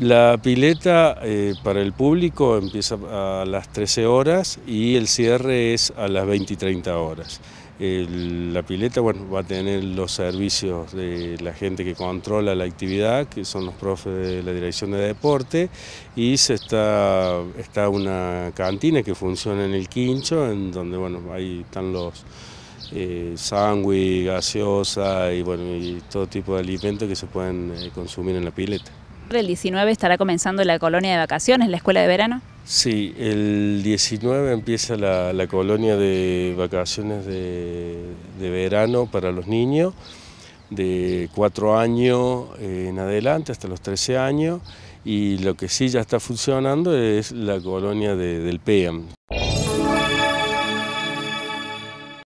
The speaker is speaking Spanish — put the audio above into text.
La pileta eh, para el público empieza a las 13 horas y el cierre es a las 20 y 30 horas. la pileta bueno, va a tener los servicios de la gente que controla la actividad, que son los profes de la Dirección de Deporte, y se está, está una cantina que funciona en el Quincho, en donde bueno, ahí están los eh, sándwich, gaseosa y, bueno, y todo tipo de alimentos que se pueden eh, consumir en la pileta. ¿El 19 estará comenzando la colonia de vacaciones, la escuela de verano? Sí, el 19 empieza la, colonia de vacaciones de, verano para los niños de 4 años en adelante hasta los 13 años y lo que sí ya está funcionando es la colonia del PEAM.